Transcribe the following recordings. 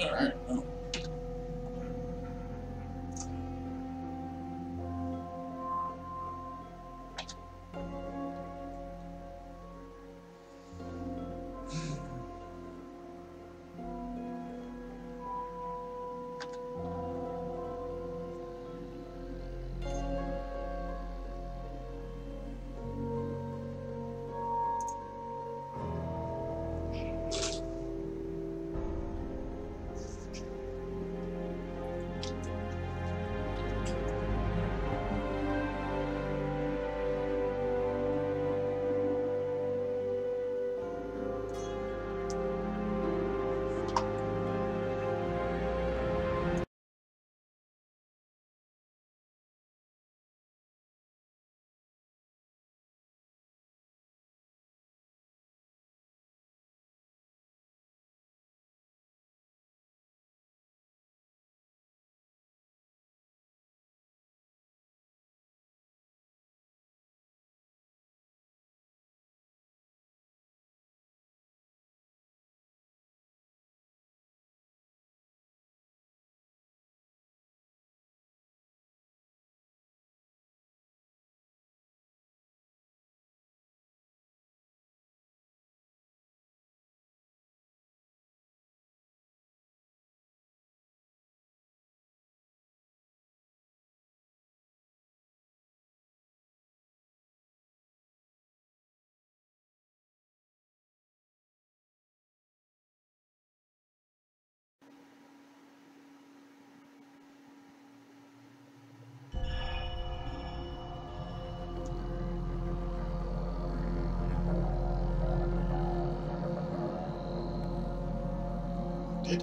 Alright, well. Did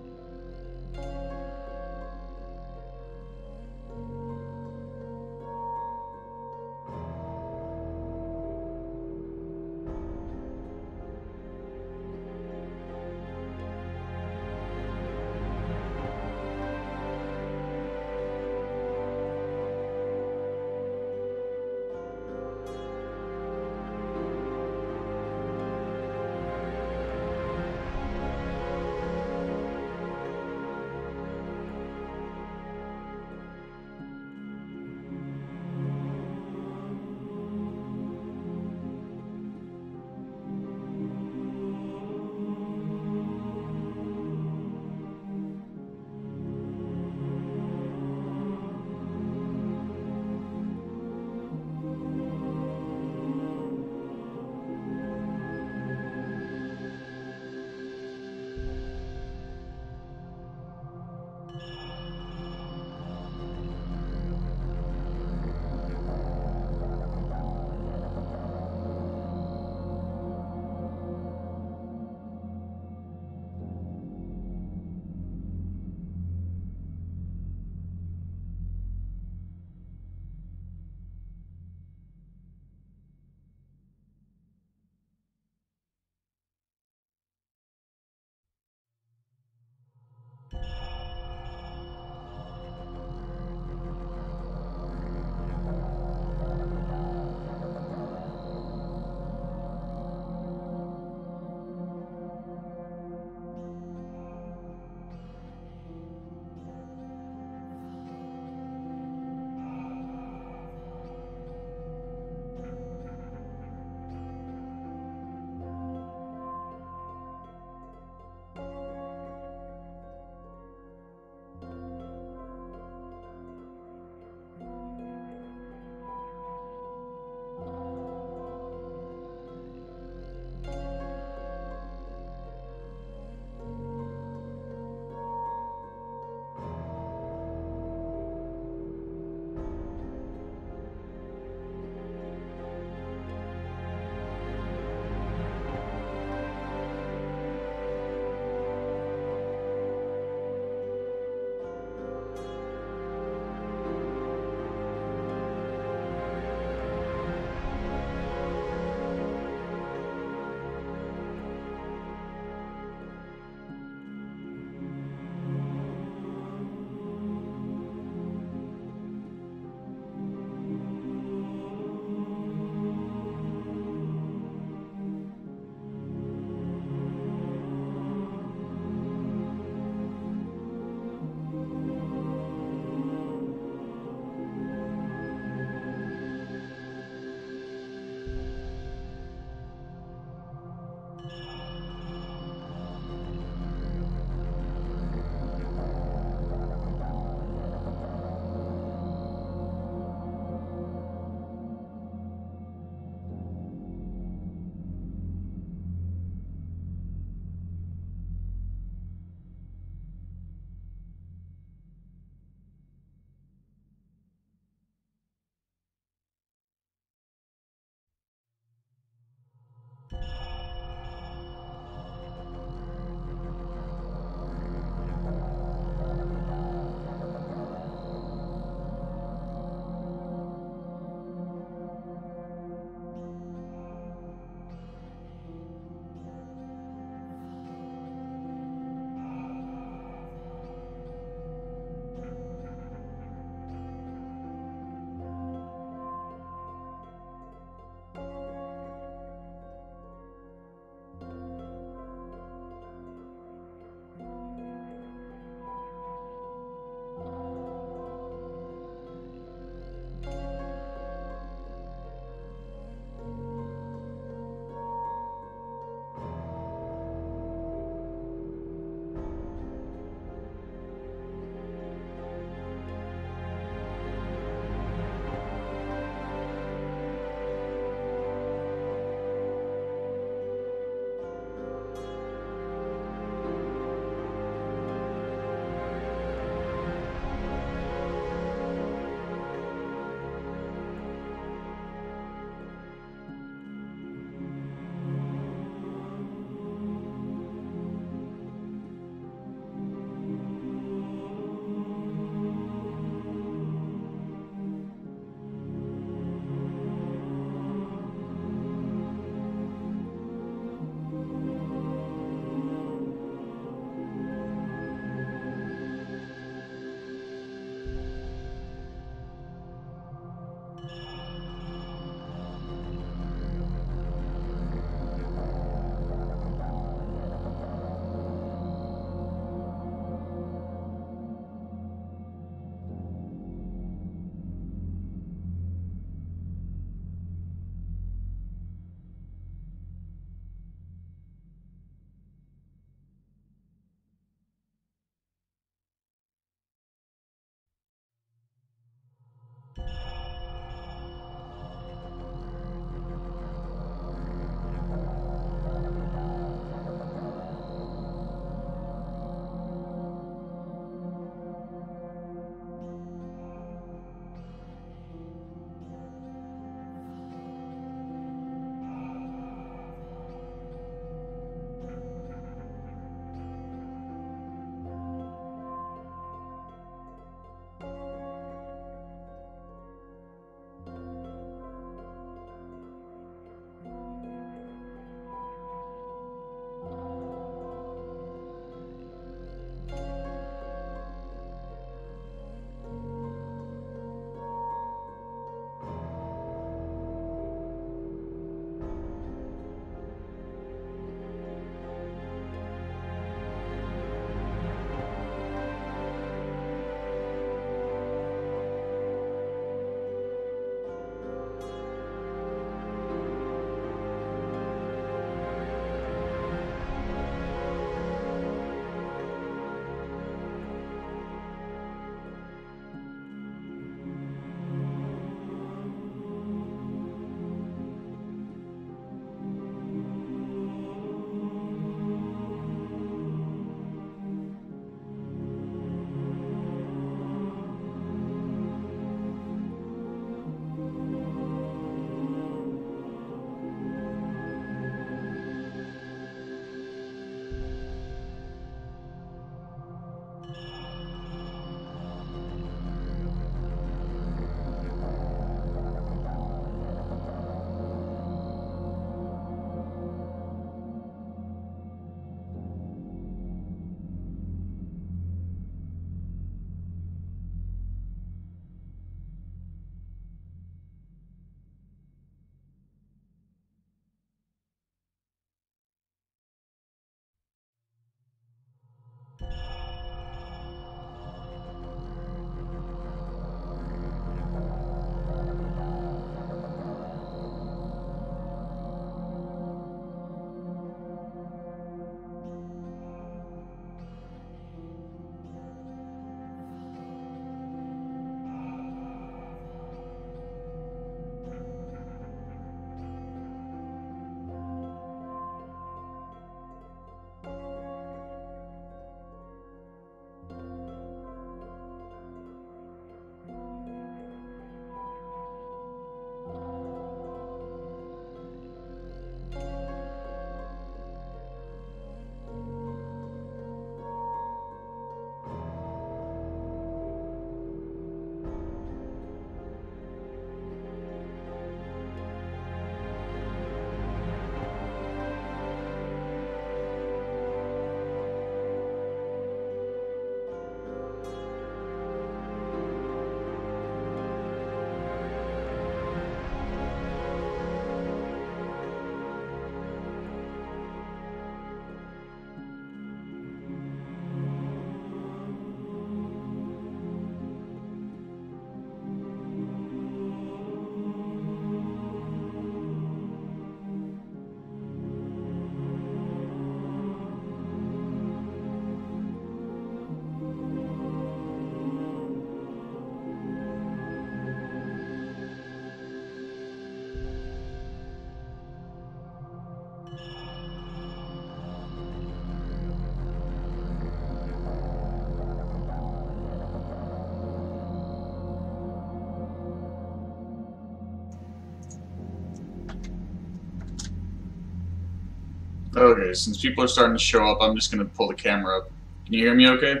Okay, since people are starting to show up, I'm just gonna pull the camera up. Can you hear me okay?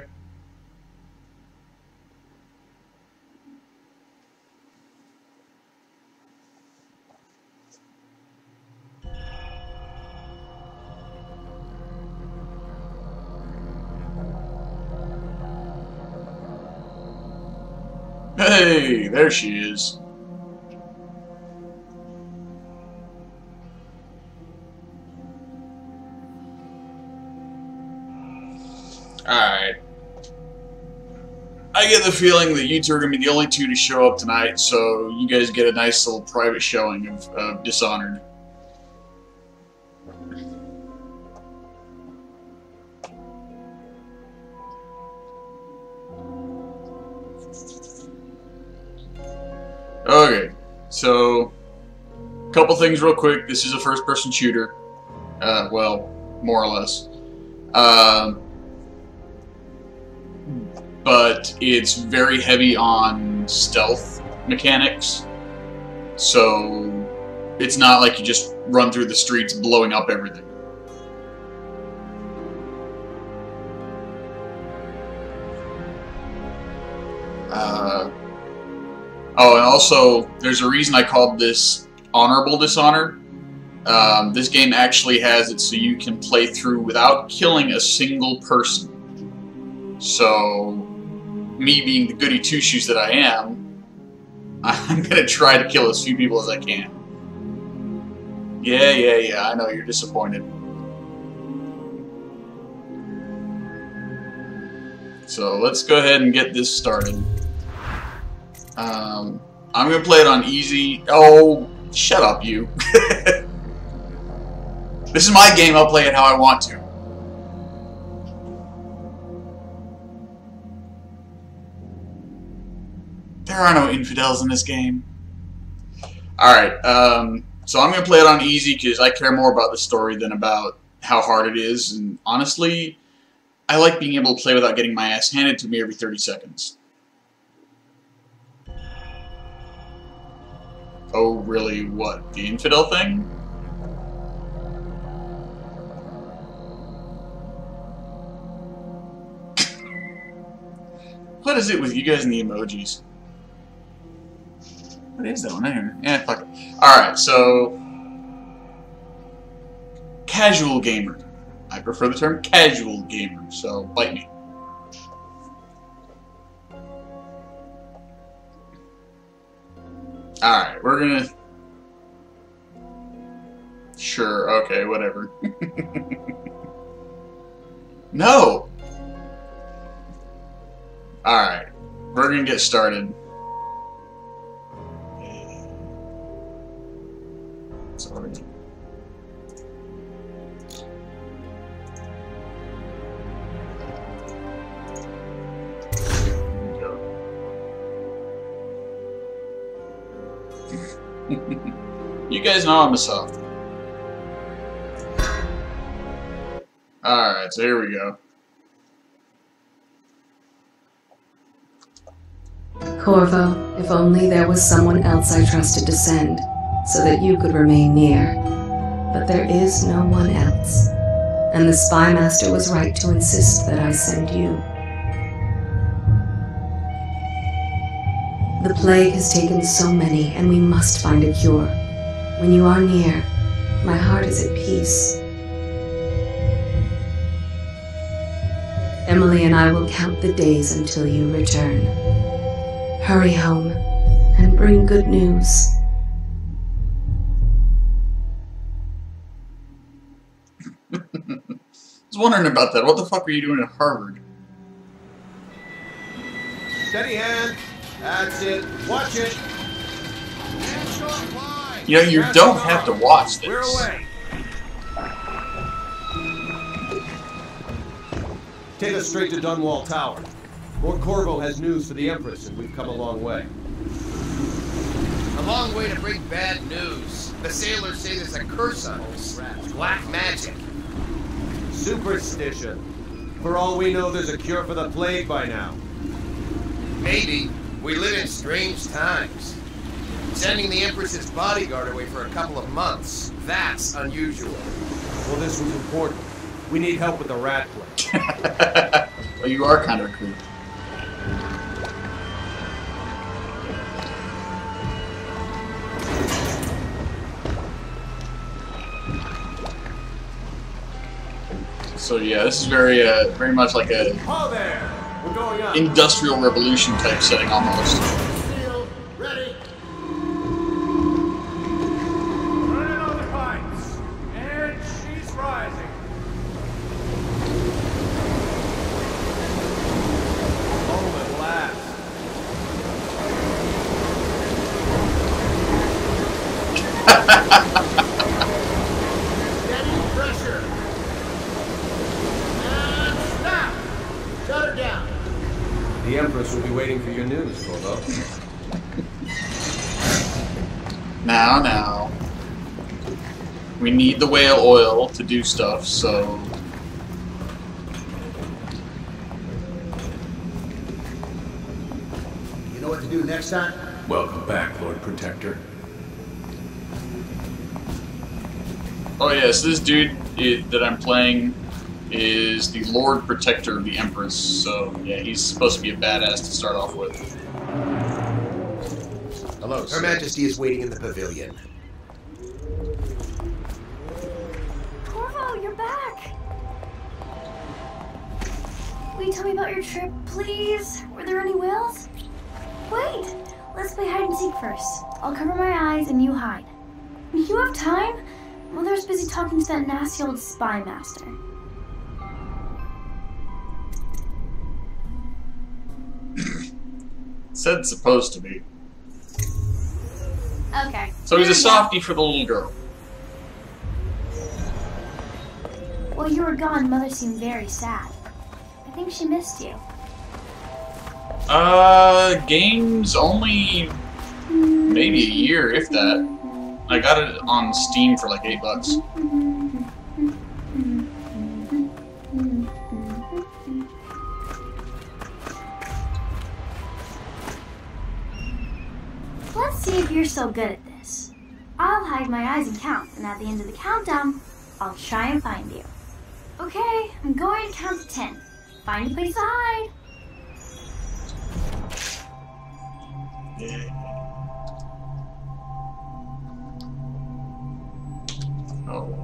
Hey, there she is. I get the feeling that you two are going to be the only two to show up tonight, so you guys get a nice little private showing of, of Dishonored. Okay, so a couple things real quick. This is a first-person shooter. Uh, well, more or less. Um, but it's very heavy on stealth mechanics. So it's not like you just run through the streets blowing up everything. Uh, oh, and also, there's a reason I called this Honorable Dishonor. Um, this game actually has it so you can play through without killing a single person. So, me being the goody two shoes that I am, I'm gonna try to kill as few people as I can. Yeah, yeah, yeah, I know you're disappointed. So let's go ahead and get this started. Um, I'm gonna play it on easy. Oh, shut up, you. this is my game. I'll play it how I want to. There are no infidels in this game. Alright, um, so I'm going to play it on easy because I care more about the story than about how hard it is. And honestly, I like being able to play without getting my ass handed to me every 30 seconds. Oh, really? What? The infidel thing? what is it with you guys and the emojis? What is that one there? Yeah, fuck it. Alright, so... Casual gamer. I prefer the term casual gamer, so bite me. Alright, we're gonna... Sure, okay, whatever. no! Alright, we're gonna get started. Sorry. you guys know I'm a softie. Alright, so here we go. Corvo, if only there was someone else I trusted to send, so that you could remain near. But there is no one else, and the Spy Master was right to insist that I send you. The plague has taken so many, and we must find a cure. When you are near, my heart is at peace. Emily and I will count the days until you return. Hurry home and bring good news. Was wondering about that. What the fuck were you doing at Harvard? Steady hand. That's it. Watch it. You know, you don't have to watch We're this. away. Take us straight to Dunwall Tower. Lord Corvo has news for the Empress, and we've come a long way. A long way to bring bad news. The sailors say there's a curse on us. Black magic. Superstition. For all we know, there's a cure for the plague by now. Maybe. We live in strange times. Sending the Empress's bodyguard away for a couple of months. That's unusual. Well, this was important. We need help with the rat plague. well, you are kind of a So yeah, this is very, uh, very much like a there! We're going up. industrial revolution type setting almost. Sealed. Ready. Turning on the pipes. And she's rising. Home at last. Steady pressure. And stop. Shut her down. The Empress will be waiting for your news, Corvo. Now, now. We need the whale oil to do stuff, so... You know what to do next time? Welcome back, Lord Protector. Oh yes, this dude i that I'm playing is the Lord Protector of the Empress, so yeah, he's supposed to be a badass to start off with. Hello. Her Majesty is waiting in the pavilion. Will you tell me about your trip, please? Were there any whales? Wait! Let's play hide and seek first. I'll cover my eyes and you hide. You have time? Mother's busy talking to that nasty old spy master. Said supposed to be. Okay. So he's a softie for the little girl. While you were gone, Mother seemed very sad. I think she missed you. Uh, games only maybe a year, if that. I got it on Steam for like eight bucks. Let's see if you're so good at this. I'll hide my eyes and count, and at the end of the countdown, I'll try and find you. Okay, I'm going to count to ten. Find a place to hide. Oh.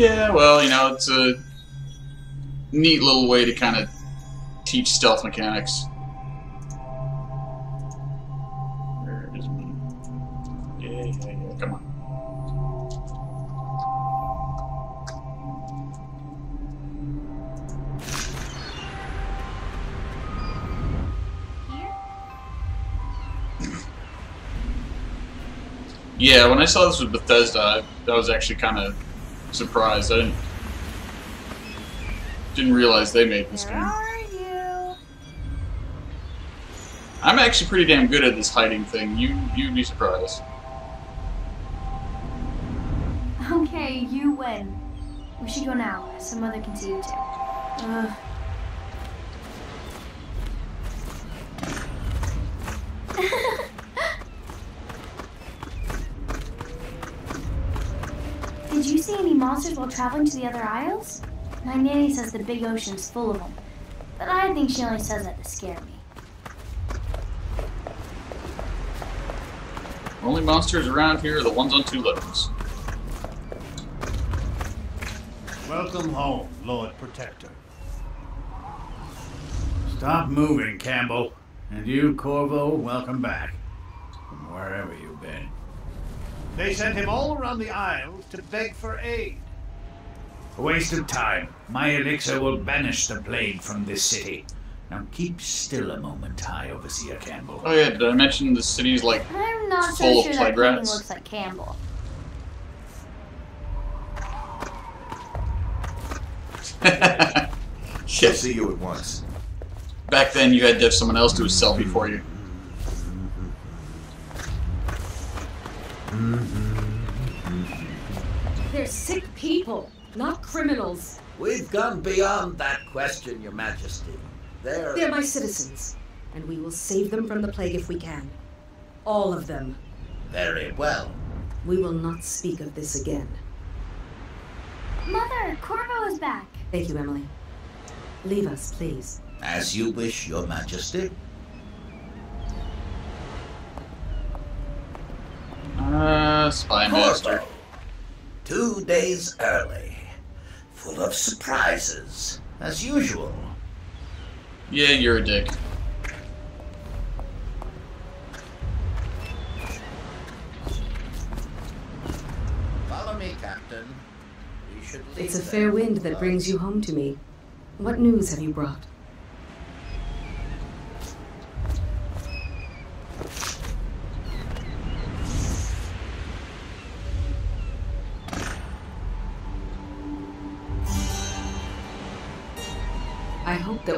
Yeah, well, you know, it's a neat little way to kind of teach stealth mechanics. Where is me? Yeah, yeah, yeah, come on. Yeah, when I saw this with Bethesda, I, I was actually kind of surprised. I didn't didn't realize they made this Where game. are you? I'm actually pretty damn good at this hiding thing. You you'd be surprised. Okay, you win. We should go now, so Mother can see you too. Ugh. Did you see any monsters while traveling to the other isles? My nanny says the big ocean's full of them, but I think she only says that to scare me. Only monsters around here are the ones on two legs. Welcome home, Lord Protector. Stop moving, Campbell. And you, Corvo, welcome back. From wherever you've been. They sent him all around the Isles to beg for aid. A waste of time. My elixir will banish the plague from this city. Now keep still a moment, High Overseer Campbell. Oh yeah, did I mention the city's like I'm not Full so of sure that plague painting rats. looks like Campbell. I'll see you at once. Back then, you had to have someone else do a selfie for you. They're sick people, not criminals. We've gone beyond that question, Your Majesty. They're. They're my citizens, and we will save them from the plague if we can. All of them. Very well. We will not speak of this again. Mother, Corvo is back. Thank you, Emily. Leave us, please. As you wish, Your Majesty. Uh, Spy Master. Two days early. Full of surprises, as usual. Yeah, you're a dick. Follow me, Captain. We should leave It's a fair wind that brings you home to me. What news have you brought?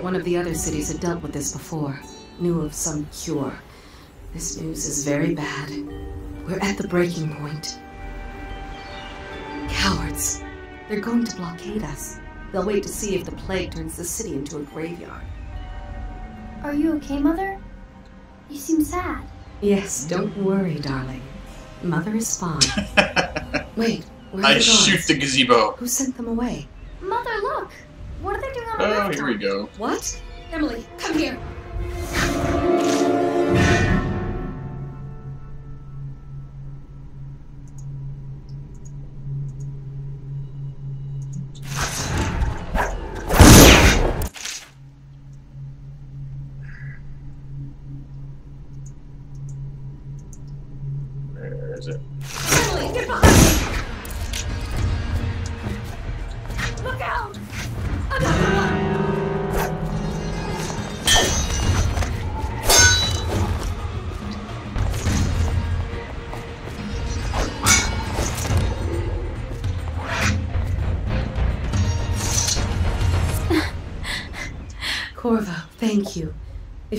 That one of the other cities had dealt with this before, knew of some cure. This news is very bad. We're at the breaking point. Cowards. They're going to blockade us. They'll wait to see if the plague turns the city into a graveyard. Are you okay, Mother? You seem sad. Yes, don't worry, darling. Mother is fine. Wait, where are I the shoot guards? the gazebo. Who sent them away? What are they doing on the Oh, rooftop? here we go. What? Emily, come here.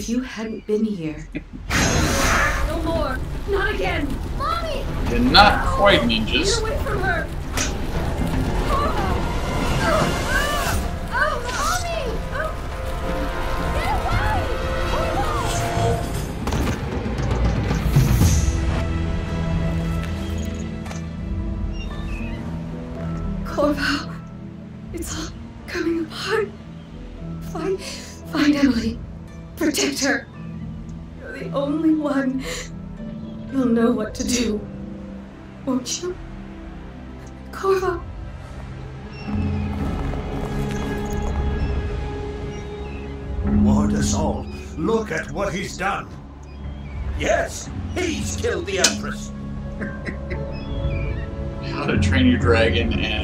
If you hadn't been here. No more! Not again! Mommy! They're not quite ninjas.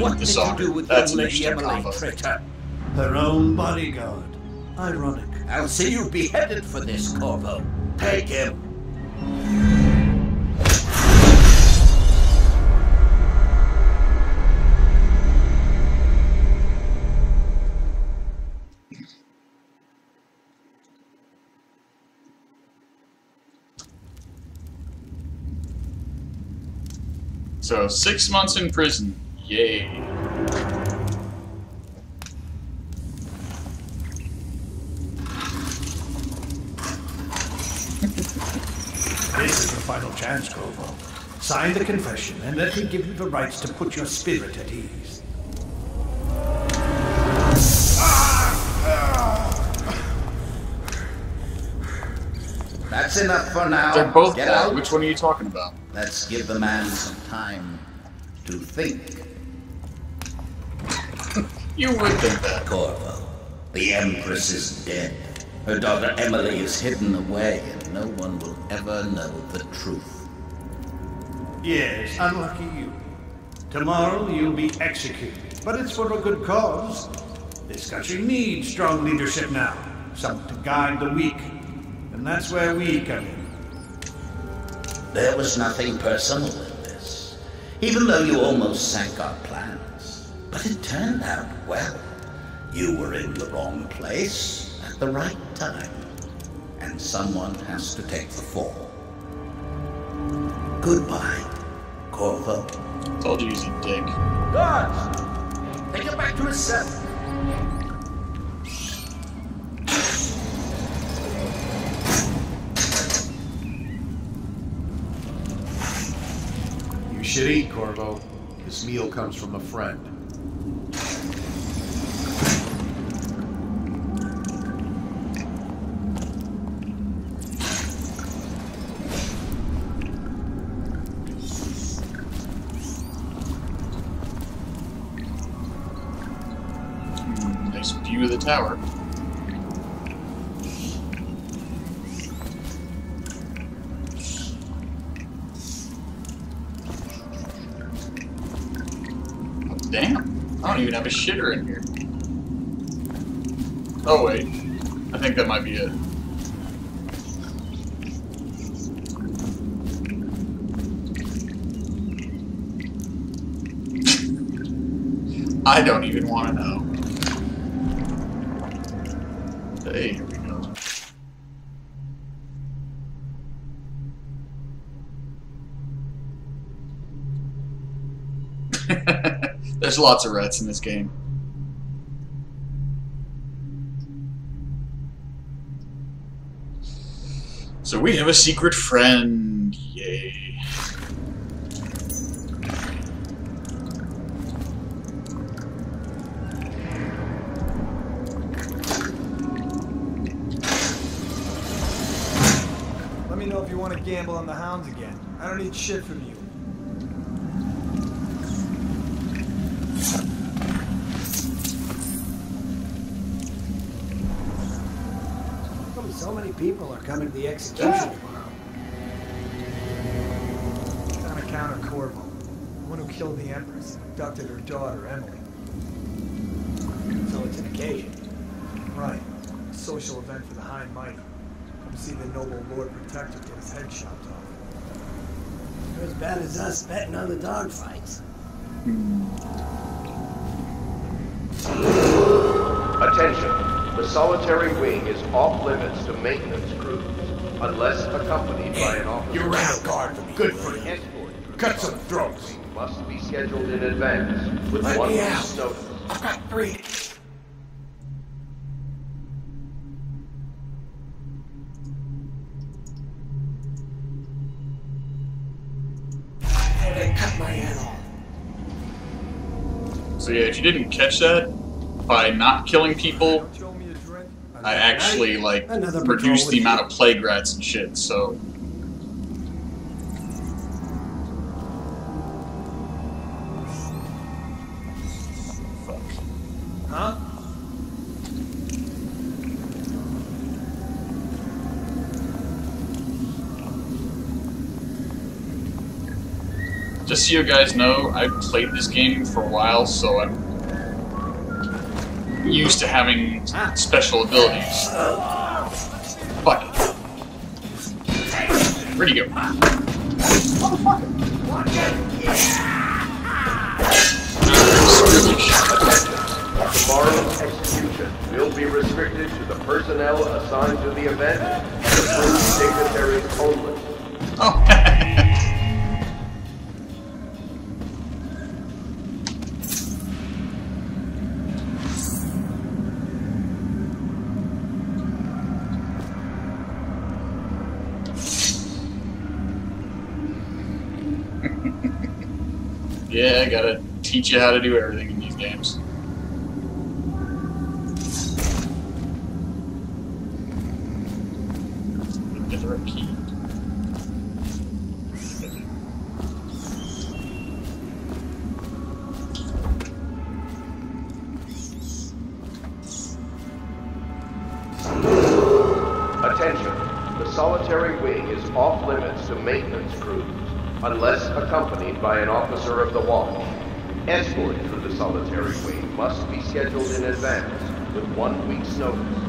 What did you Dishonored. do with That's young an Lady interesting Emily, combo. traitor? Her own bodyguard. Ironic. I'll see you beheaded for this, Corvo. Take him. So, six months in prison. Yay. This is the final chance, Corvo. Sign the confession and let me give you the rights to put your spirit at ease. That's enough for now. They're both Get out. Which one are you talking about? Let's give the man some time to think. You would think that. Corvo, the Empress is dead. Her daughter Emily is hidden away, and no one will ever know the truth. Yes, unlucky you. Tomorrow you'll be executed, but it's for a good cause. This country needs strong leadership now, someone to guide the weak, and that's where we come in. There was nothing personal in this, even though you almost sank our plans. But it turned out well. You were in the wrong place at the right time, and someone has to take the fall. Goodbye, Corvo. Told you he's a dick. Guards! Take him back to his cell. You should eat, Corvo. This meal comes from a friend. Nice view of the tower. Oh, Damn, I don't even have a shitter in here. Oh wait, I think that might be it. I don't even want to know. Hey, here we go. There's lots of rats in this game. So we have a secret friend. Yay. Let me know if you want to gamble on the hounds again. I don't need shit from you. So many people are coming to the execution tomorrow? On account of Corvo, the one who killed the Empress and abducted her daughter, Emily. So it's an occasion. Right. A social event for the high mighty. Come see the noble Lord Protector get his head chopped off. You're as bad as us betting on the dogfights. Hmm. Attention. The solitary wing is off limits to maintenance crews, unless accompanied by an officer. You ran a guard for me. Good for you. Escort Cut some throats. must be scheduled in advance with Let one me week's out. notice. I've got three. You didn't catch that, by not killing people, Don't you owe me a drink? I actually like Another reduced the amount of plague rats and shit. So fuck. Huh? Just so you guys know, I've played this game for a while, so I'm used to having special abilities. Fuck it. Where'd he go? Tomorrow's execution will be restricted to the personnel assigned to the event and approved dignitaries only. Oh. gotta teach you how to do everything by an officer of the watch. Escort through the solitary wing must be scheduled in advance with one week's notice.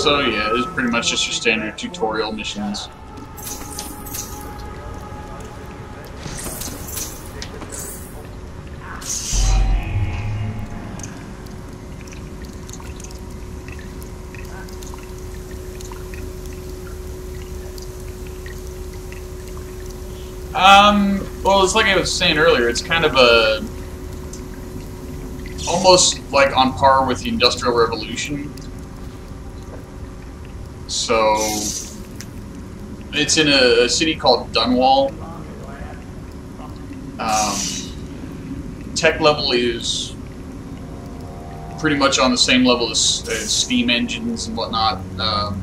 So yeah, it's pretty much just your standard tutorial missions. Um, well, it's like I was saying earlier, it's kind of a almost like on par with the Industrial Revolution. So it's in a, a city called Dunwall. Um, tech level is pretty much on the same level as, as steam engines and whatnot. Um,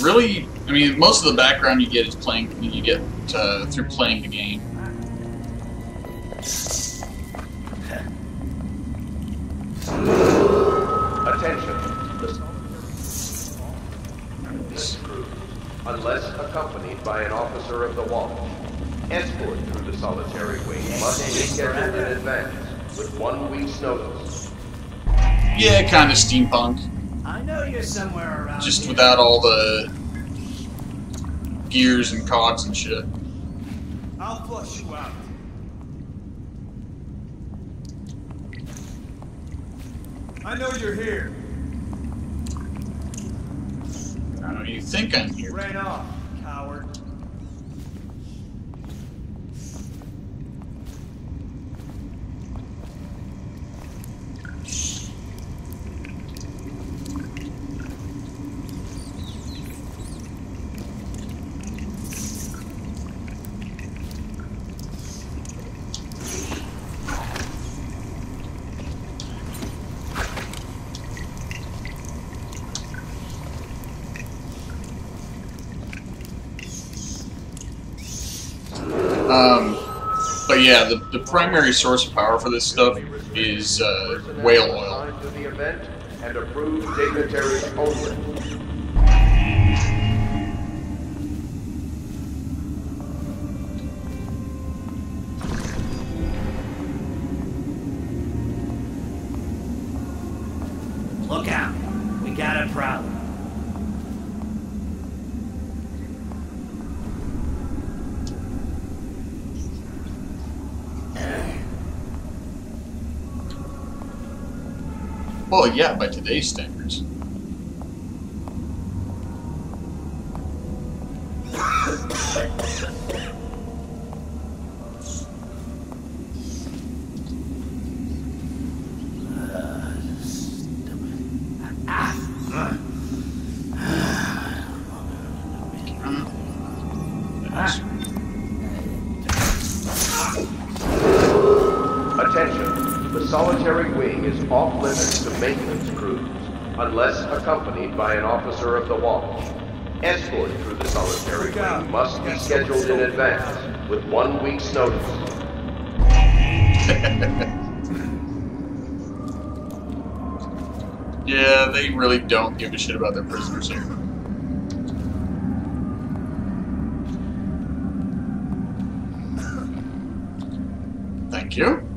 really, I mean, most of the background you get is playing. You get uh, through playing the game. Kind of steampunk. I know you're somewhere around Just here. without all the gears and cogs and shit. I'll flush you out. I know you're here. I know you think I'm here. Ran off, coward. Um, but yeah, the, the primary source of power for this stuff is uh, whale oil. Yeah, by today's standards. Unless accompanied by an officer of the watch. Escort through the solitary wing must be scheduled in advance with one week's notice. Yeah, they really don't give a shit about their prisoners here. Thank you.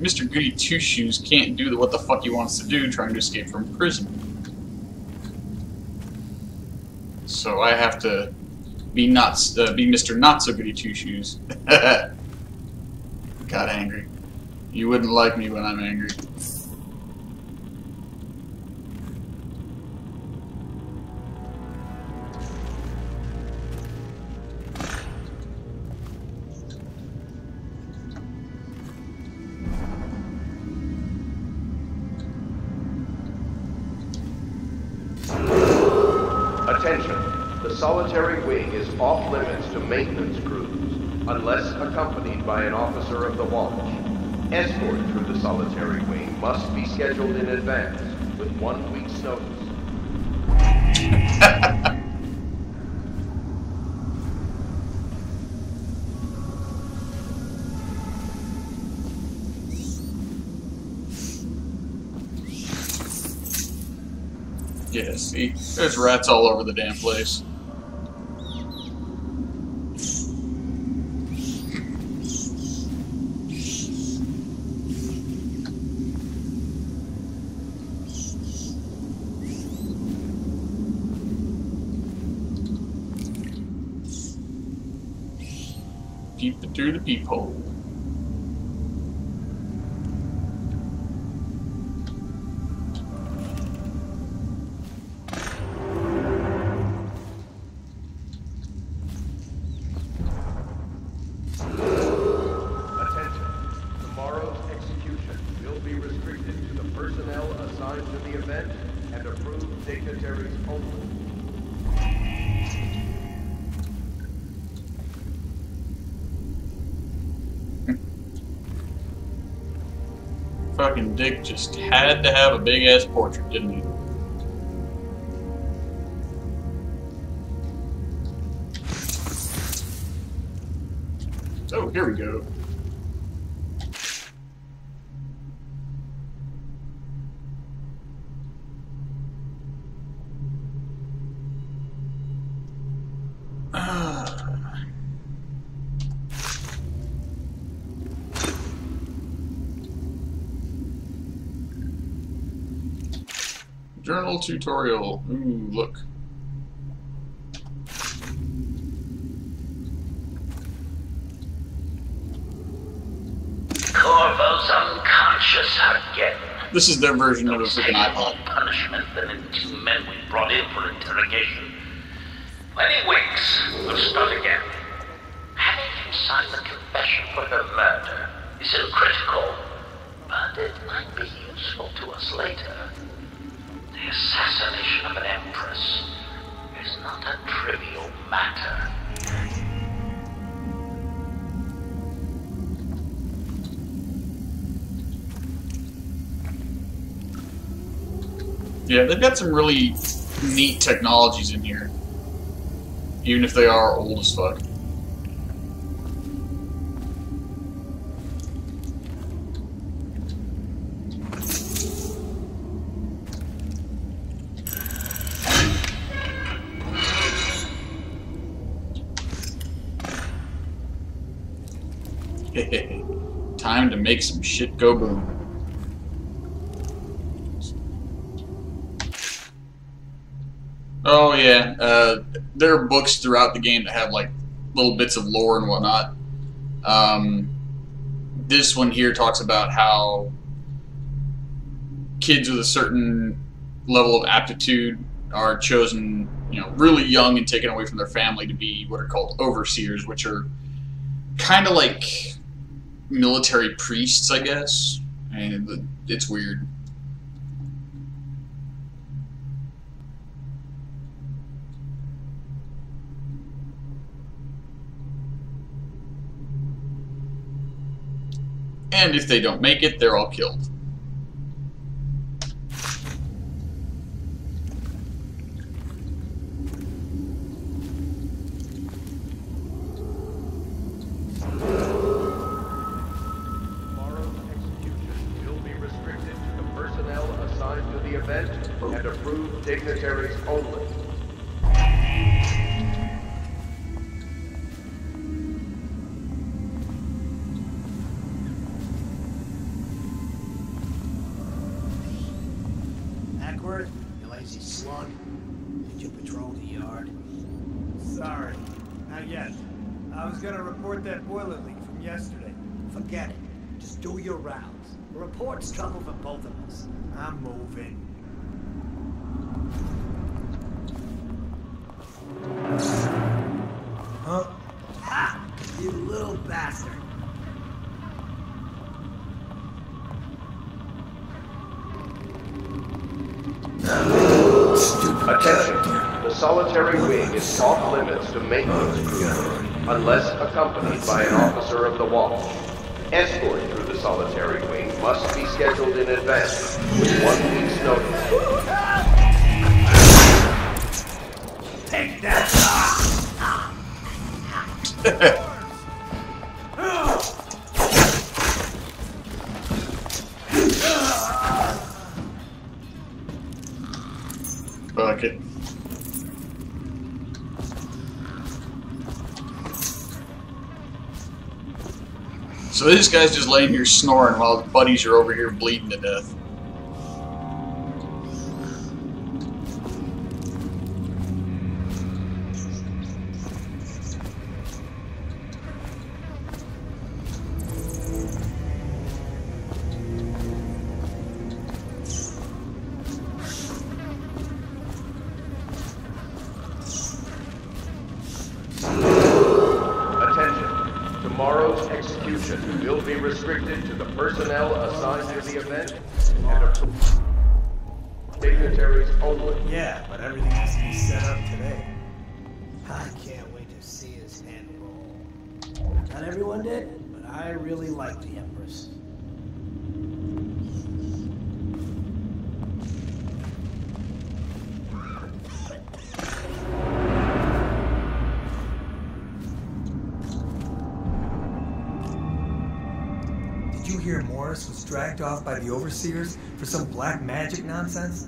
Mr. Goody Two Shoes can't do what the fuck he wants to do trying to escape from prison. So I have to be not uh, be Mr. Not So Goody Two Shoes. Got angry. You wouldn't like me when I'm angry. Off limits to maintenance crews, unless accompanied by an officer of the watch. Escort through the solitary wing must be scheduled in advance, with one week's notice. Yeah, see? There's rats all over the damn place. Peep it through the peephole. Fucking Dick just had to have a big ass portrait, didn't he? Oh, here we go. Journal tutorial. Ooh, look. Corvo's unconscious again. This is their version of a freaking iPod. punishment than the two men we brought in for interrogation. When he wakes, we'll start again. Having him sign the confession for her murder isn't critical, but it might be useful to us later. Yeah, they've got some really neat technologies in here. Even if they are old as fuck. Time to make some shit go boom. Oh yeah, uh, there are books throughout the game that have like little bits of lore and whatnot. Um, this one here talks about how kids with a certain level of aptitude are chosen, you know, really young and taken away from their family to be what are called overseers, which are kind of like military priests, I guess. And it's weird. And if they don't make it, they're all killed. Lazy slug. Did you patrol the yard? Sorry, not yet. I was gonna report that boiler leak from yesterday. Forget it. Just do your rounds. The report's trouble for both of us. I'm moving. Solitary wing is off limits to maintenance crew unless accompanied by an officer of the watch. Escort through the solitary wing must be scheduled in advance with one week's notice. This guy's just laying here snoring while his buddies are over here bleeding to death. Like the Empress. Did you hear Morris was dragged off by the overseers for some black magic nonsense?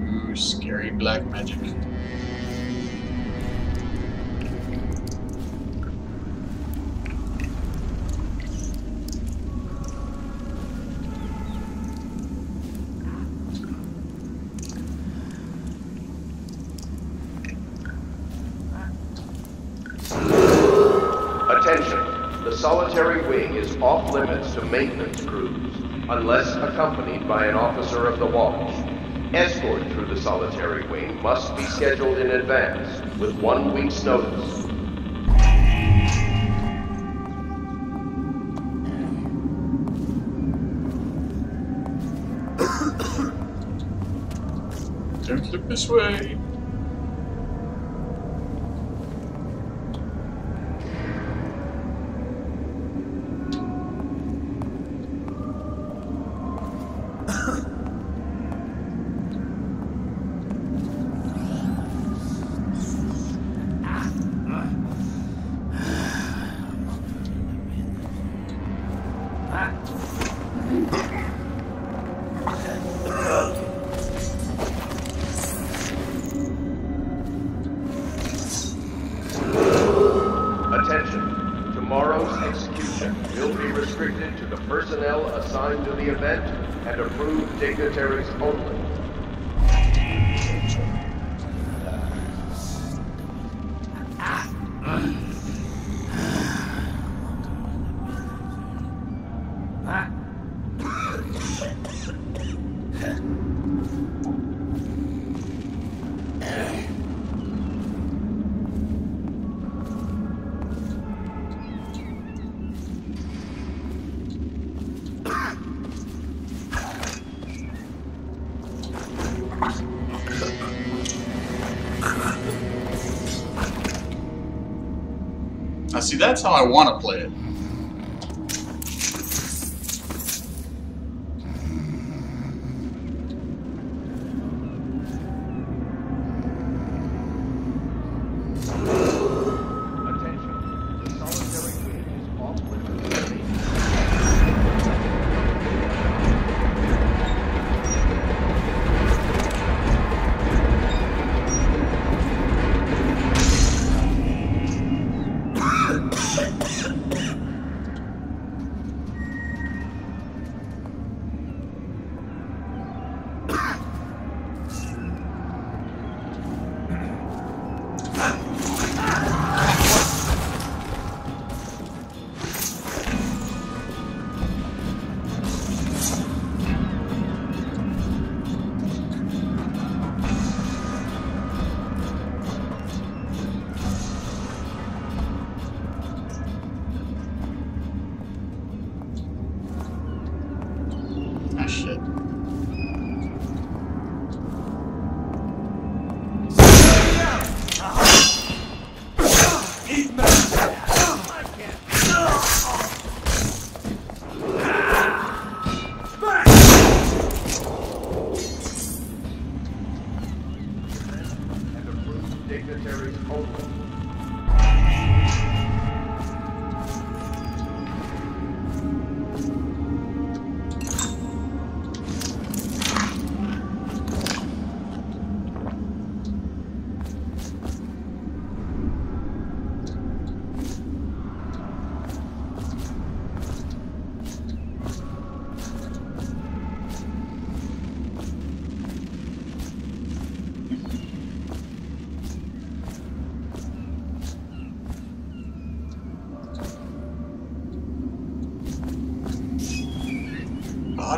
Ooh, scary black magic. Off limits to maintenance crews unless accompanied by an officer of the watch. Escort through the solitary wing must be scheduled in advance with one week's notice. Don't look this way. See, that's how I want to play it.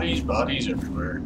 Bodies, bodies everywhere.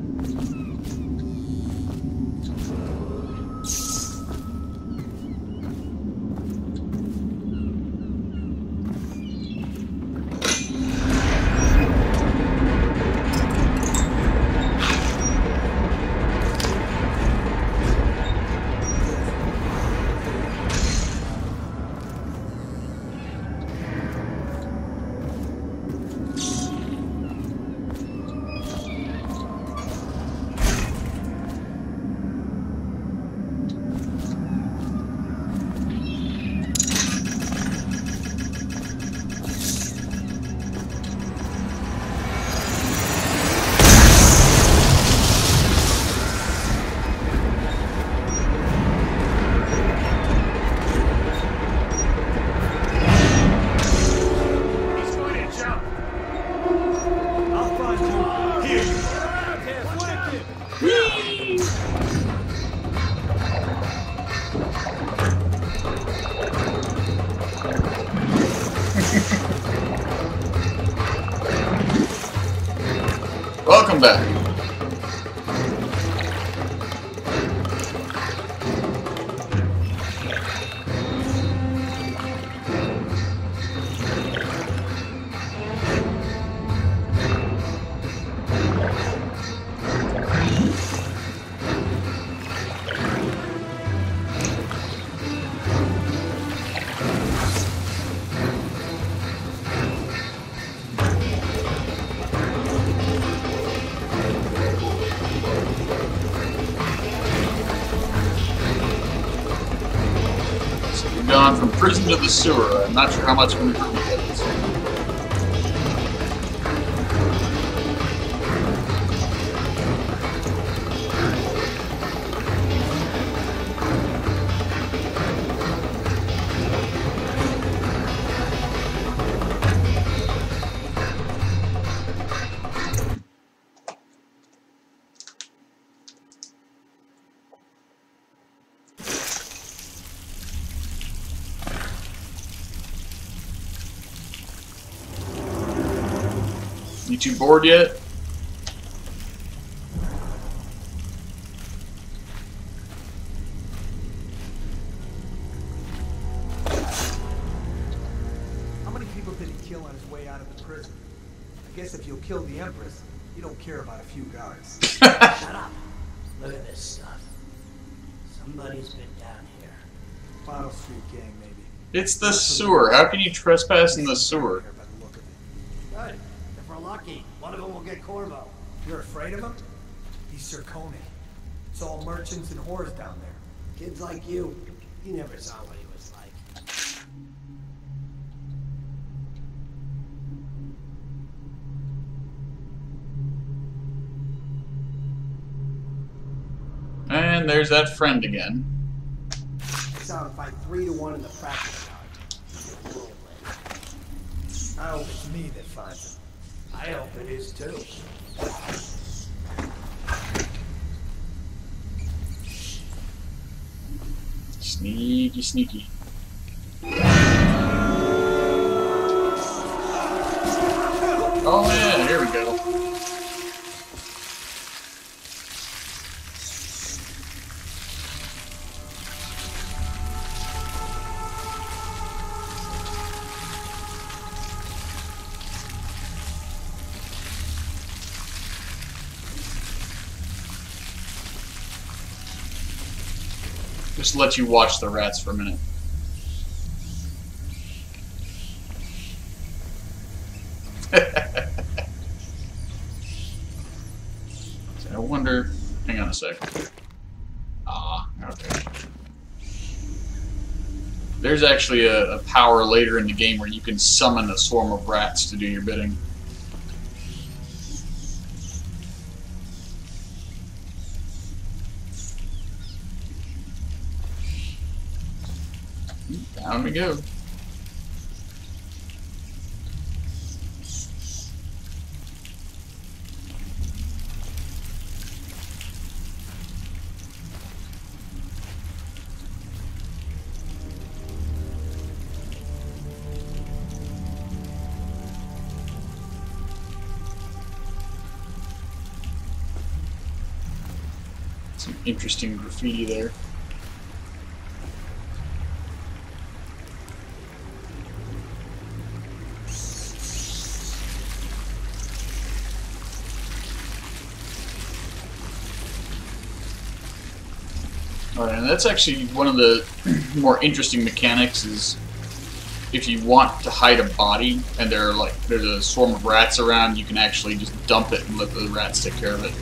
Gone from prison to the sewer. I'm not sure how much we've improved yet. You two bored yet? How many people did he kill on his way out of the prison? I guess if you'll kill the Empress, you don't care about a few guards. Shut up. Look at this stuff. Somebody's been down here. Bottle Street gang, maybe. It's the sewer. How can you trespass in the sewer? Good. If we're lucky, one of them will get Corvo. You're afraid of him? He's Serkonan. It's all merchants and whores down there. Kids like you, you never saw what he was like. And there's that friend again. Him fight three to one in the practice yard. I hope it's me that finds him. I hope it is too. Sneaky, sneaky. Oh Just let you watch the rats for a minute. I wonder. Hang on a sec. Ah, okay. There's actually a, a power later in the game where you can summon a swarm of rats to do your bidding. Go. Some interesting graffiti there. That's actually one of the more interesting mechanics is if you want to hide a body and there are like there's a swarm of rats around, you can actually just dump it and let the rats take care of it.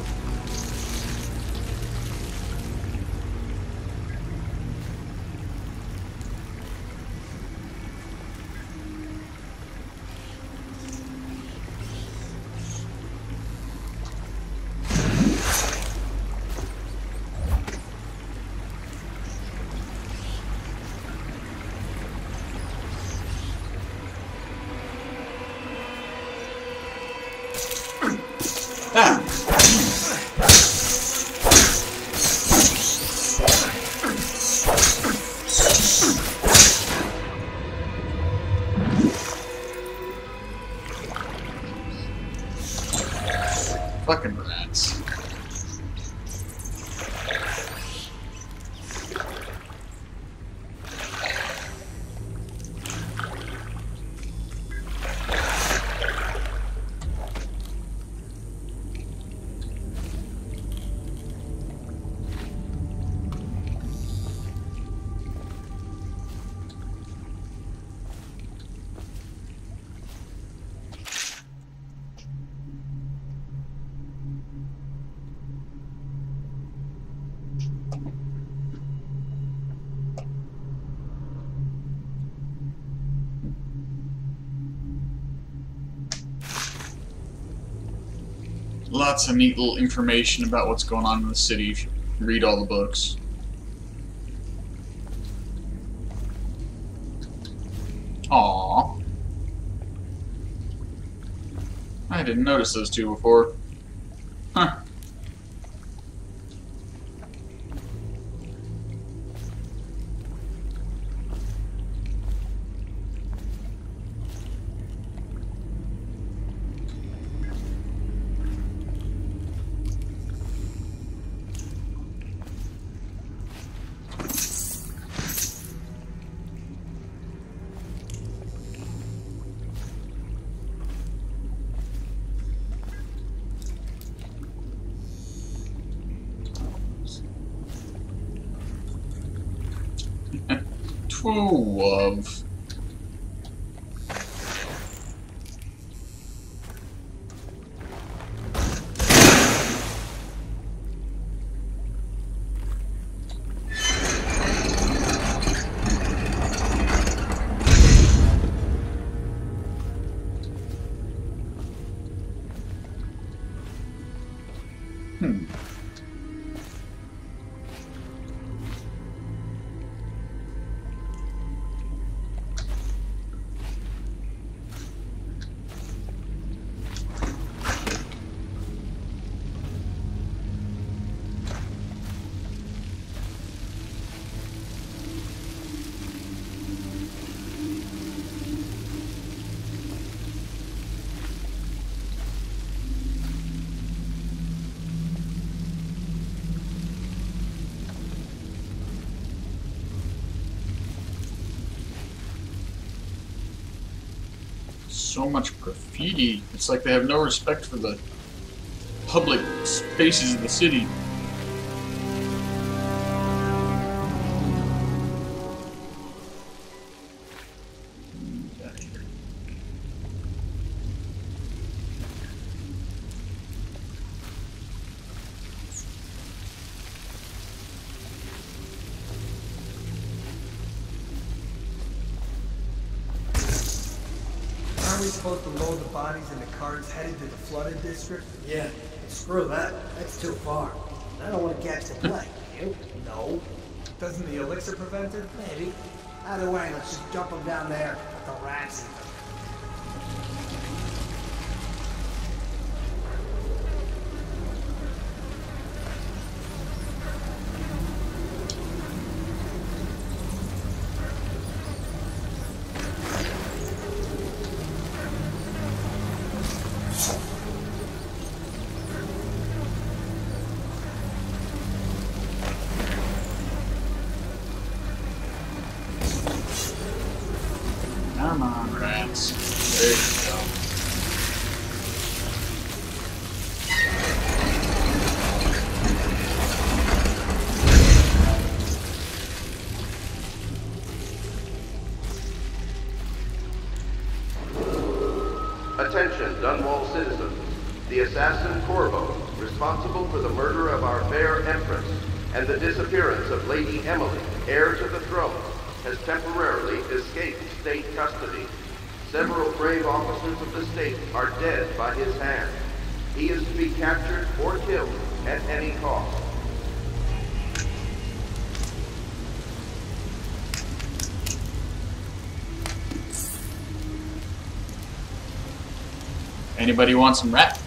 Lots of neat little information about what's going on in the city if you read all the books. Aww. I didn't notice those two before. It's like they have no respect for the public spaces of the city. Screw that. That's too far. I don't want to catch the plague. you? No. Doesn't the elixir prevent it? Maybe. Either way, let's just jump them down there with the rats Everybody wants some rep.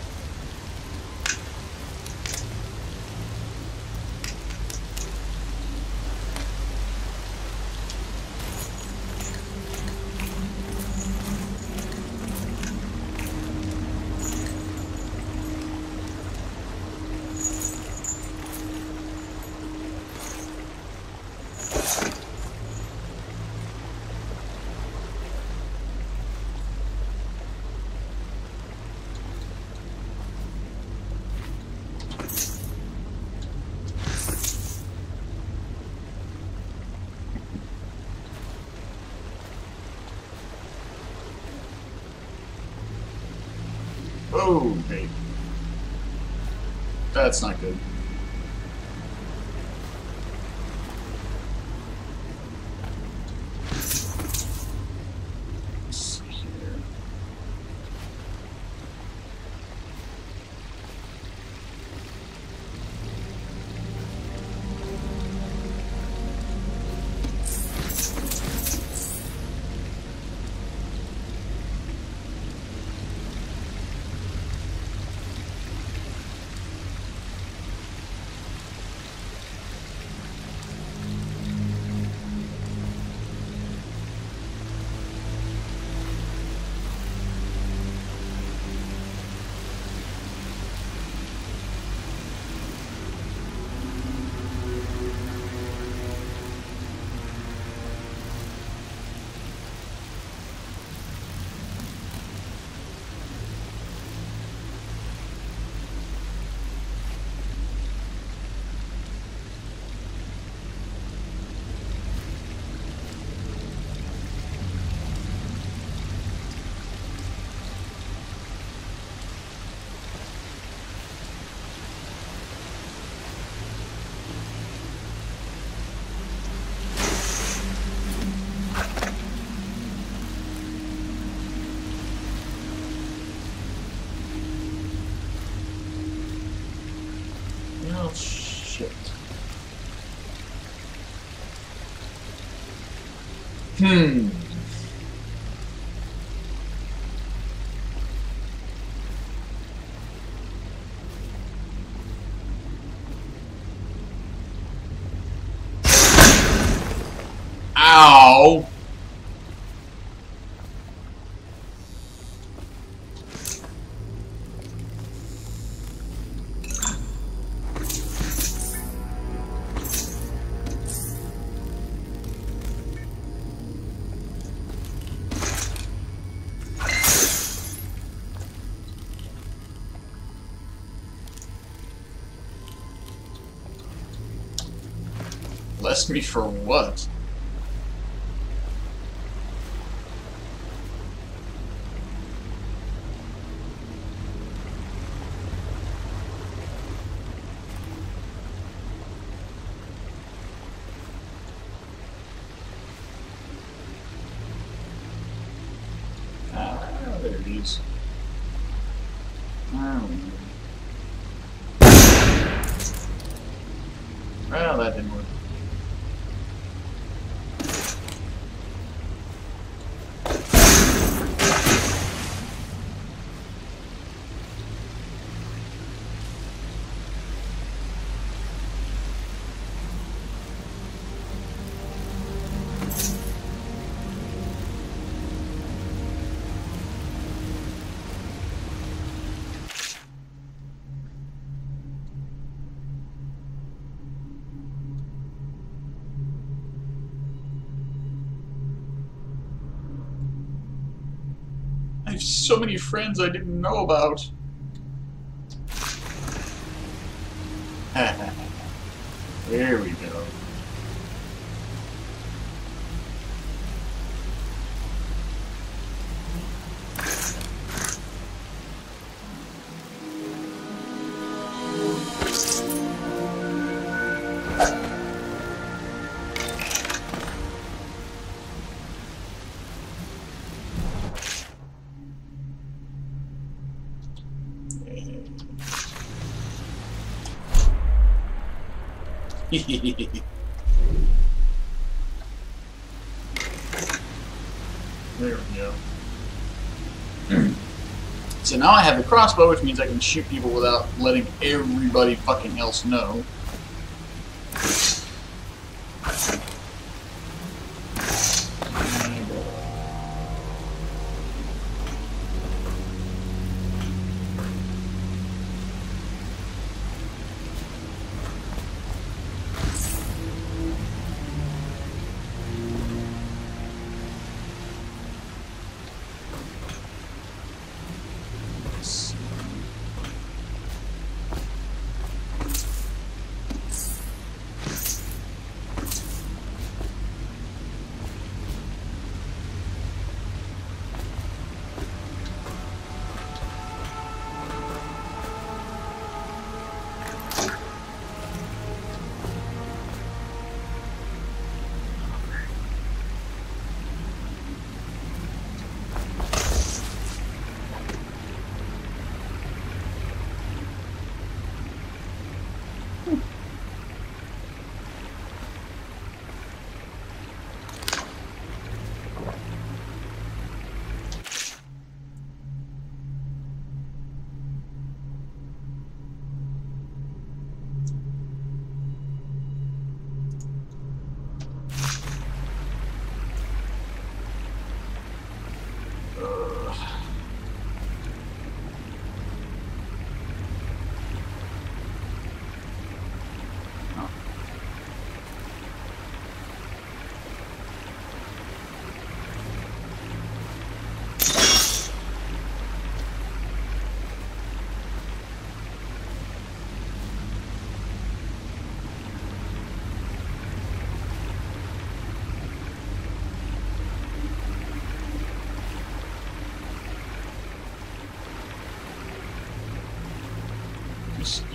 嗯。ask me for what? So many friends I didn't know about. There we go. so now I have a crossbow, which means I can shoot people without letting everybody fucking else know.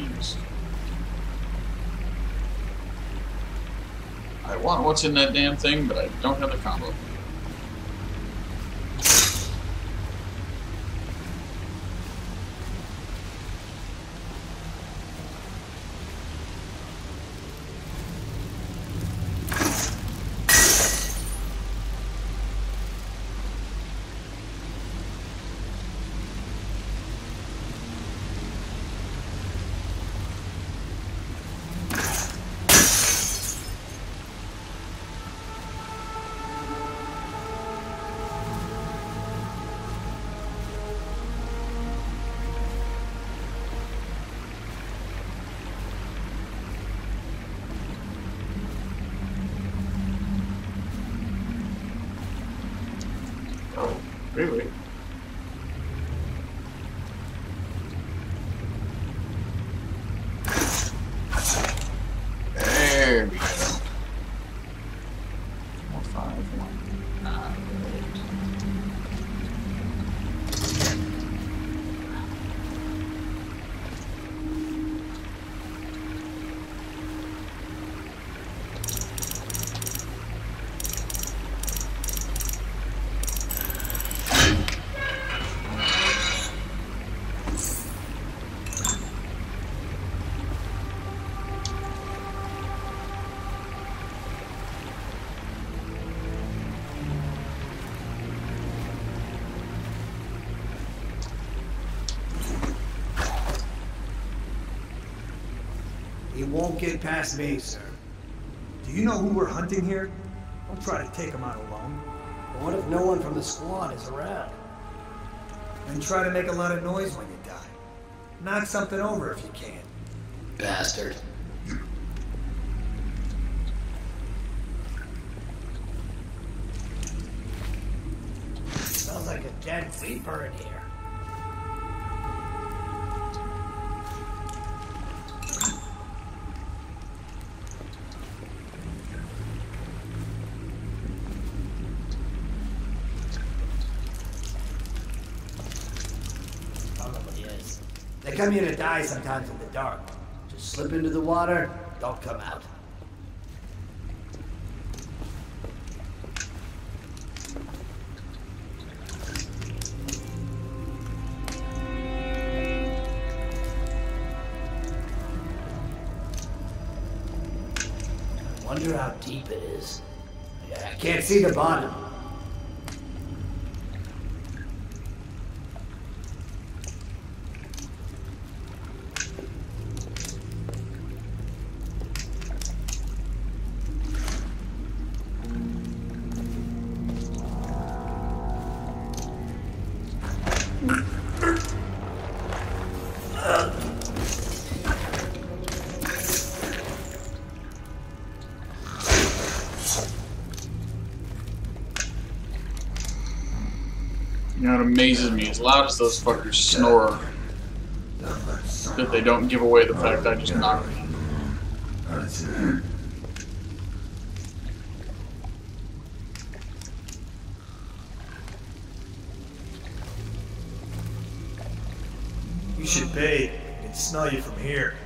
Excuse. I want what's in that damn thing, but I don't have the combo. Won't get past me, sir. Do you know who we're hunting here? Don't try to take him out alone. But what if no one from the squad is around? And try to make a lot of noise when you die. Knock something over if you can. Bastard. Sounds like a dead reaper in here. Come here to die sometimes in the dark. Just slip into the water, don't come out. I wonder how deep it is. I can't see the bottom. Amazes me, as loud as those fuckers snore, that they don't give away the fact I just knocked them. You should bathe. I can smell you from here.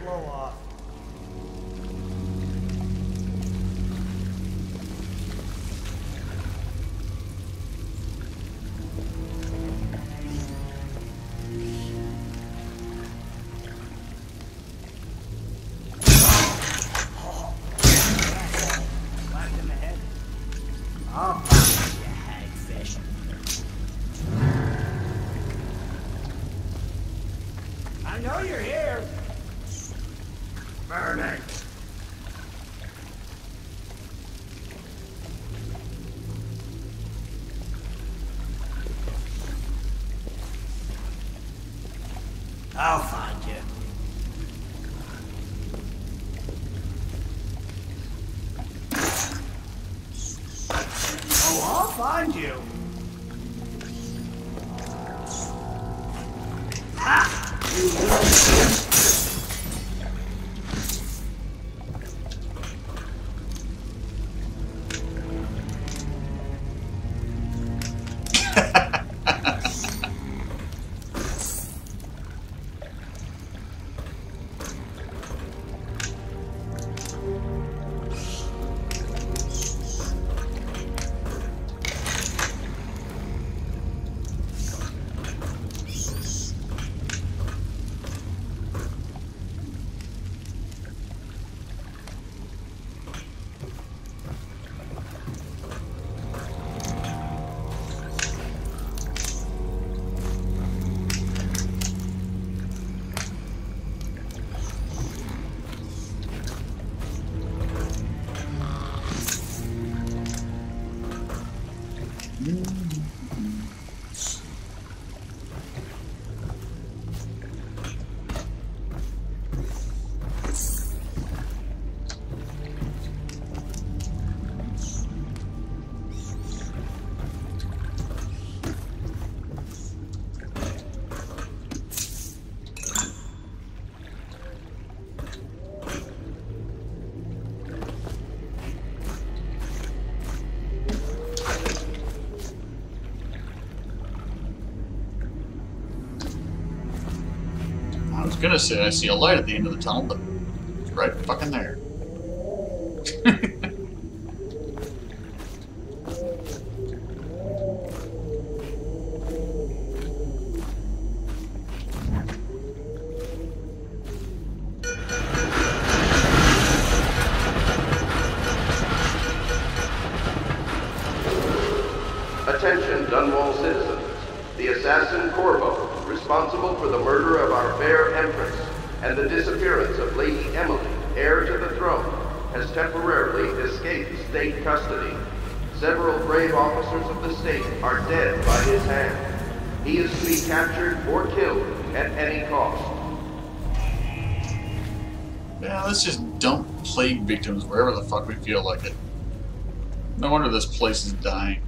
Gonna say I see a light at the end of the tunnel, but it's right fucking there. Is dying.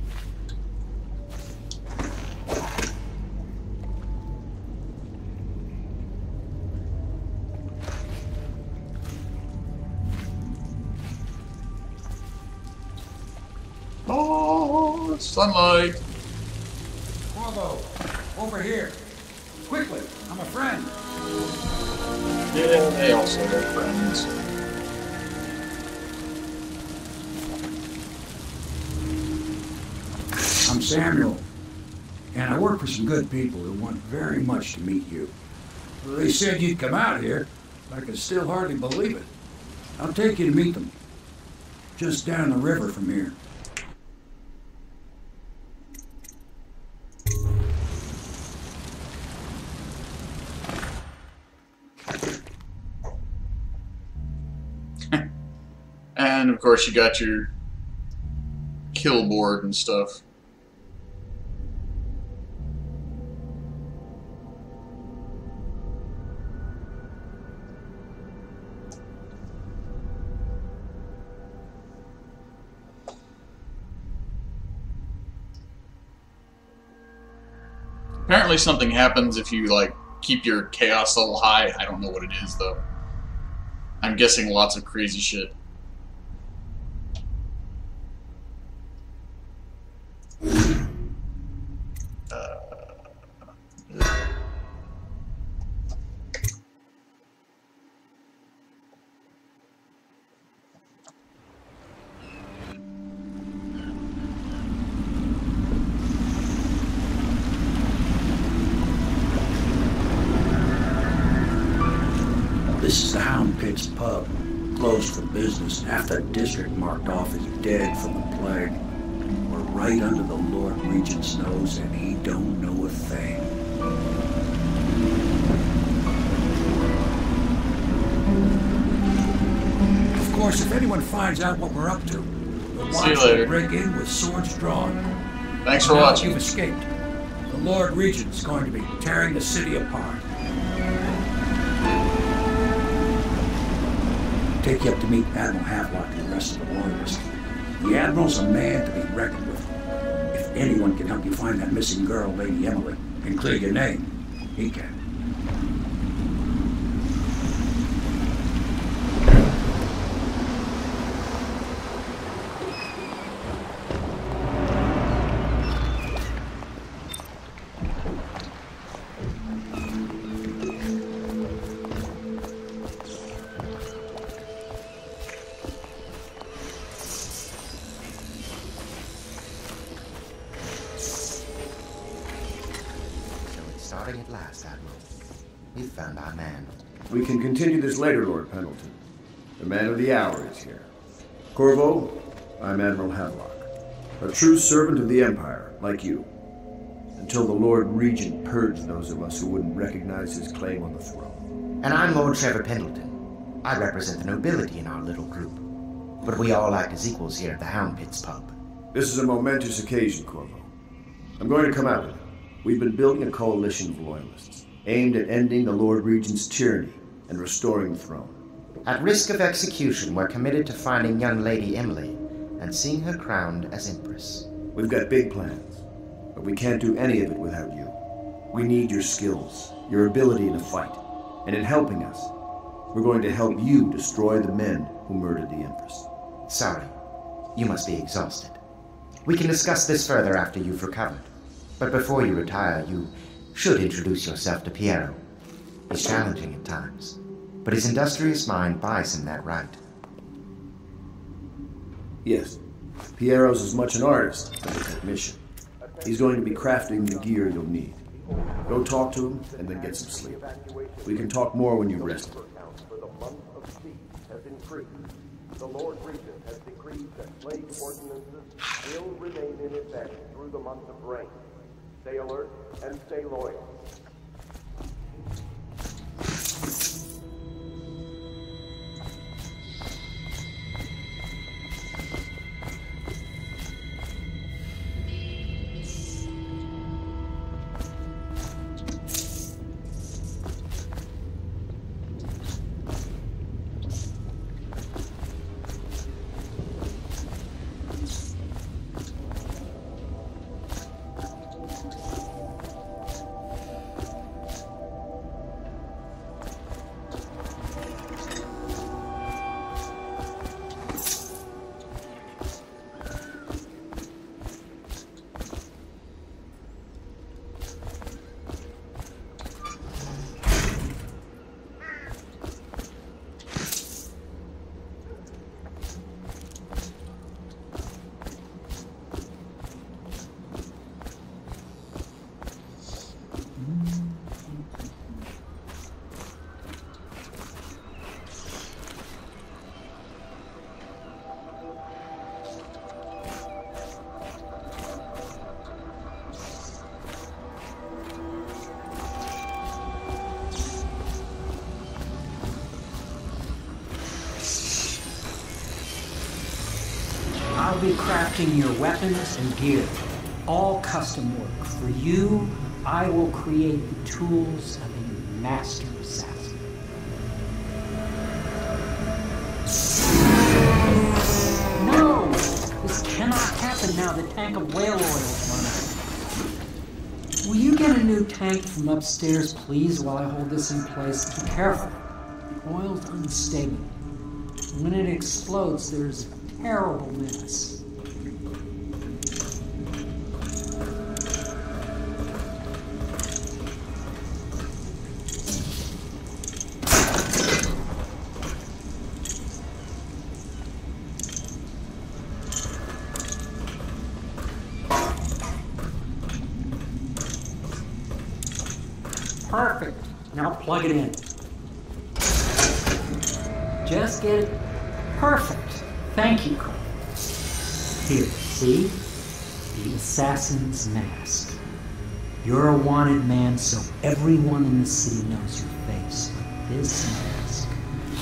People who want very much to meet you. They said you'd come out here. I can still hardly believe it. I'll take you to meet them. Just down the river from here. And of course, you got your kill board and stuff. Apparently, something happens if you like keep your chaos level high. I don't know what it is though. I'm guessing lots of crazy shit. Half the district marked off as dead from the plague. We're right under the Lord Regent's nose, and he don't know a thing. Of course, if anyone finds out what we're up to, we'll See you watch later. break in with swords drawn. Thanks for Now watching. You've escaped. The Lord Regent's going to be tearing the city apart. Take you up to meet Admiral Havelock and the rest of the Loyalists. The Admiral's a man to be reckoned with. If anyone can help you find that missing girl, Lady Emily, and clear your name, he can. The man of the hour is here. Corvo, I'm Admiral Havelock. A true servant of the Empire, like you. Until the Lord Regent purged those of us who wouldn't recognize his claim on the throne. And I'm Lord Treavor Pendleton. I represent the nobility in our little group. But we all act as equals here at the Hound Pits pub. This is a momentous occasion, Corvo. I'm going to come out of it. We've been building a coalition of loyalists, aimed at ending the Lord Regent's tyranny and restoring the throne. At risk of execution, we're committed to finding young Lady Emily and seeing her crowned as Empress. We've got big plans, but we can't do any of it without you. We need your skills, your ability to fight, and in helping us, we're going to help you destroy the men who murdered the Empress. Sorry, you must be exhausted. We can discuss this further after you've recovered. But before you retire, you should introduce yourself to Piero. He's challenging at times, but his industrious mind buys him that right. Yes, Piero's as much an artist as a technician. He's going to be crafting the gear you'll need. Go talk to him and then get some sleep. We can talk more when you've rested. The month of peace has increased. The Lord Regent has decreed that plague ordinances will remain in effect through the month of rain. Stay alert and stay loyal. Crafting your weapons and gear. All custom work. For you, I will create the tools of a master assassin. No! This cannot happen now. The tank of whale oil is running. Will you get a new tank from upstairs, please, while I hold this in place? Be careful. The oil's unstable. When it explodes, there's terrible mess. Everyone in the city knows your face. But this mask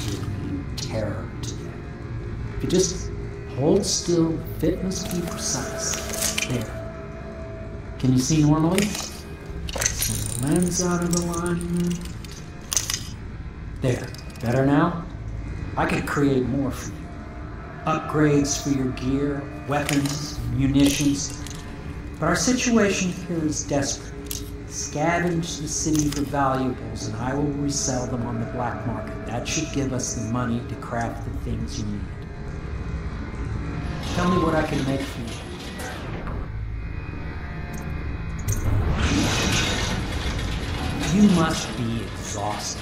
will mean terror to them. If you just hold still, the fit must be precise. There. Can you see normally? lens out of alignment. There. Better now? I could create more for you. Upgrades for your gear, weapons, munitions. But our situation here is desperate. Scavenge the city for valuables and I will resell them on the black market. That should give us the money to craft the things you need. Tell me what I can make for you. You must be exhausted.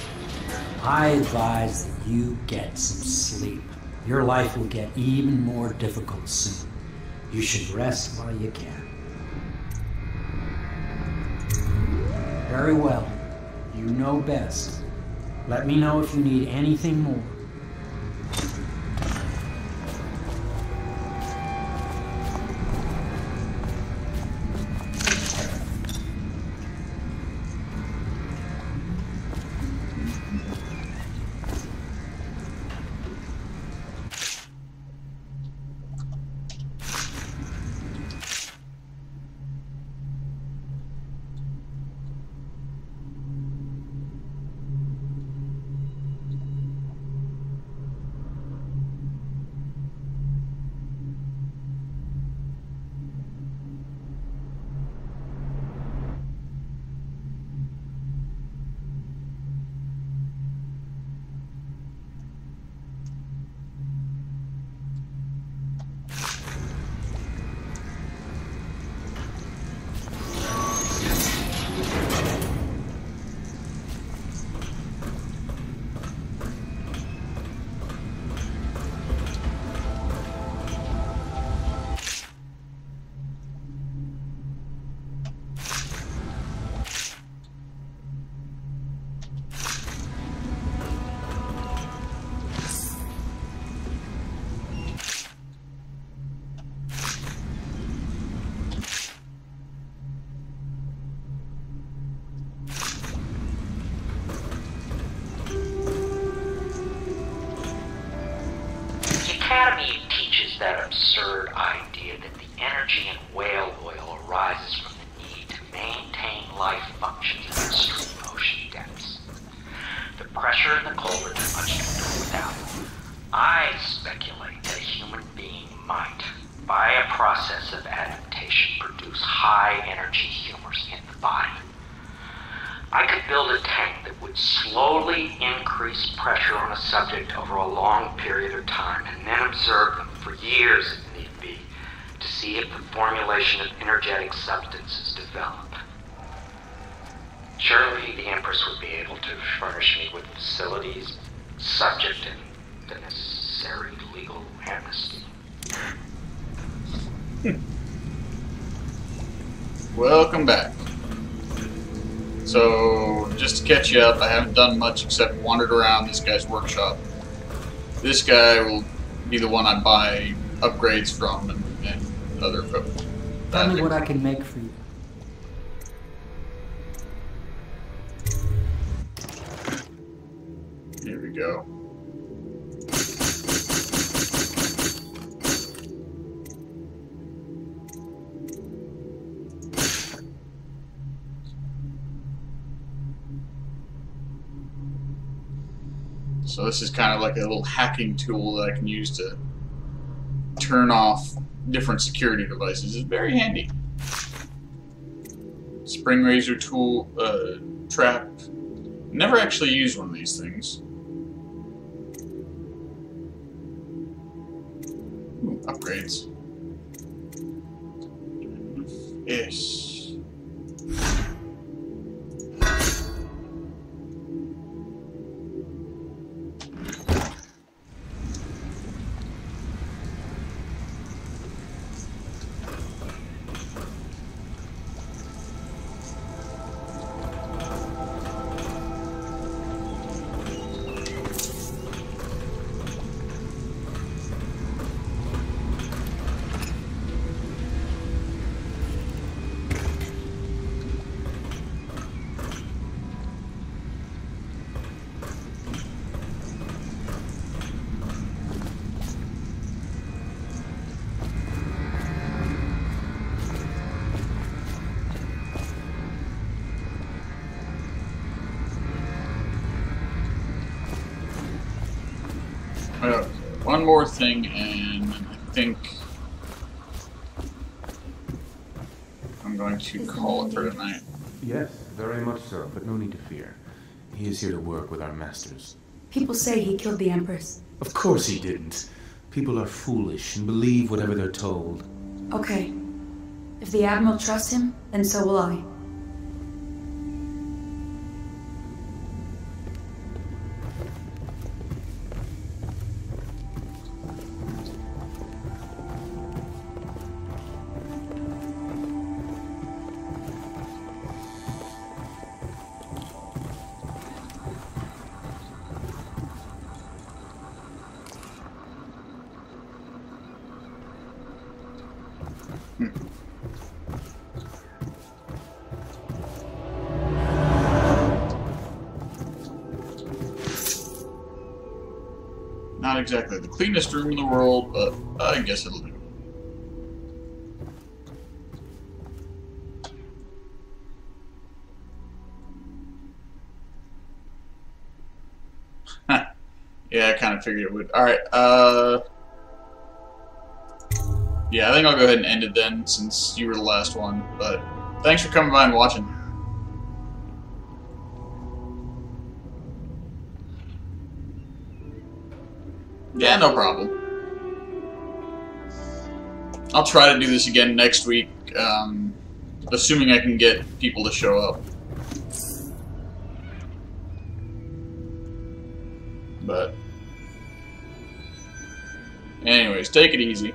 I advise that you get some sleep. Your life will get even more difficult soon. You should rest while you can. Very well. You know best. Let me know if you need anything more. Just to catch you up, I haven't done much except wandered around this guy's workshop. This guy will be the one I buy upgrades from and, and other equipment. Tell me what I can make for you. Here we go. So this is kind of like a little hacking tool that I can use to turn off different security devices. It's very handy. Spring razor tool, uh, trap. Never actually used one of these things. Ooh, upgrades. Yes. One more thing, and I think I'm going to call it for tonight. Yes, very much so, but no need to fear. He is here to work with our masters. People say he killed the Empress. Of course he didn't. People are foolish and believe whatever they're told. Okay. If the Admiral trusts him, then so will I. the cleanest room in the world, but I guess it'll do. yeah, I kind of figured it would. Alright, uh... Yeah, I think I'll go ahead and end it then, since you were the last one, but thanks for coming by and watching. Yeah, no problem. I'll try to do this again next week, um, assuming I can get people to show up. But, anyways, take it easy.